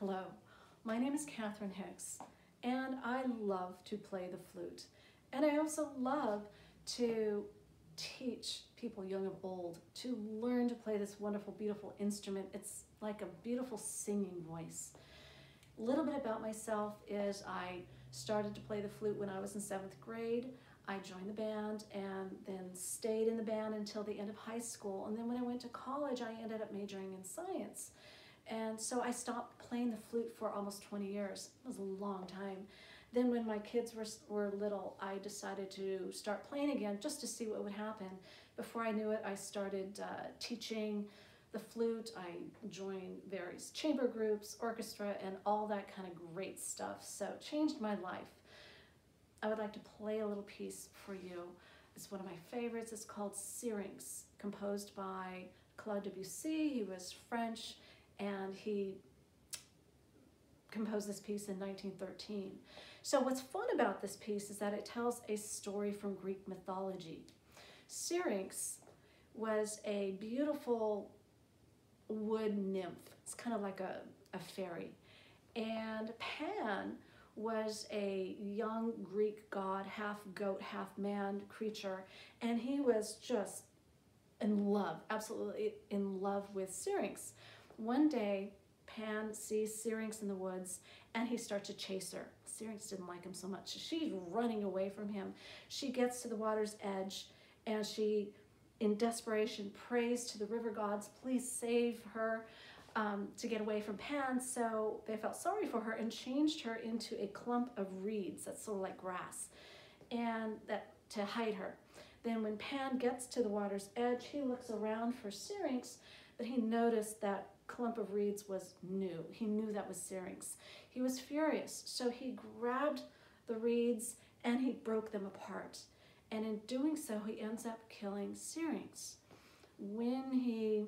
Hello, my name is Katherine Hicks, and I love to play the flute. And I also love to teach people young and old to learn to play this wonderful, beautiful instrument. It's like a beautiful singing voice. A little bit about myself is I started to play the flute when I was in seventh grade. I joined the band and then stayed in the band until the end of high school. And then when I went to college, I ended up majoring in science. And so I stopped playing the flute for almost 20 years. It was a long time. Then when my kids were, were little, I decided to start playing again just to see what would happen. Before I knew it, I started uh, teaching the flute. I joined various chamber groups, orchestra, and all that kind of great stuff. So it changed my life. I would like to play a little piece for you. It's one of my favorites. It's called Syrinx, composed by Claude Debussy. He was French and he composed this piece in 1913. So what's fun about this piece is that it tells a story from Greek mythology. Syrinx was a beautiful wood nymph. It's kind of like a, a fairy. And Pan was a young Greek god, half goat, half man creature, and he was just in love, absolutely in love with Syrinx. One day, Pan sees Syrinx in the woods and he starts to chase her. Syrinx didn't like him so much. She's running away from him. She gets to the water's edge and she, in desperation, prays to the river gods, please save her um, to get away from Pan. So they felt sorry for her and changed her into a clump of reeds that's sort of like grass and that to hide her. Then when Pan gets to the water's edge, he looks around for Syrinx, but he noticed that clump of reeds was new. He knew that was Syrinx. He was furious, so he grabbed the reeds and he broke them apart. And in doing so, he ends up killing Syrinx. When he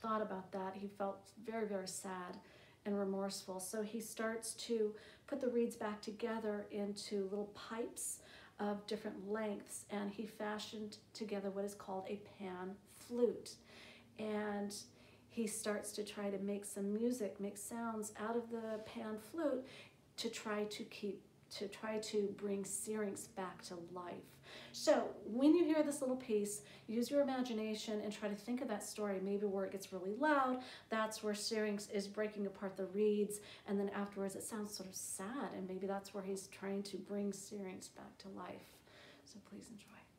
thought about that, he felt very, very sad and remorseful. So he starts to put the reeds back together into little pipes of different lengths, and he fashioned together what is called a pan flute. And he starts to try to make some music, make sounds out of the pan flute to try to keep, to try to bring Syrinx back to life. So when you hear this little piece, use your imagination and try to think of that story, maybe where it gets really loud, that's where Syrinx is breaking apart the reeds, and then afterwards it sounds sort of sad, and maybe that's where he's trying to bring Syrinx back to life. So please enjoy.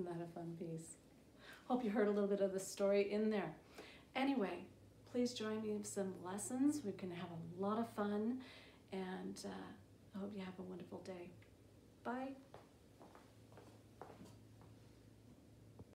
Isn't that a fun piece? Hope you heard a little bit of the story in there. Anyway, please join me in some lessons. We can have a lot of fun, and uh, I hope you have a wonderful day. Bye.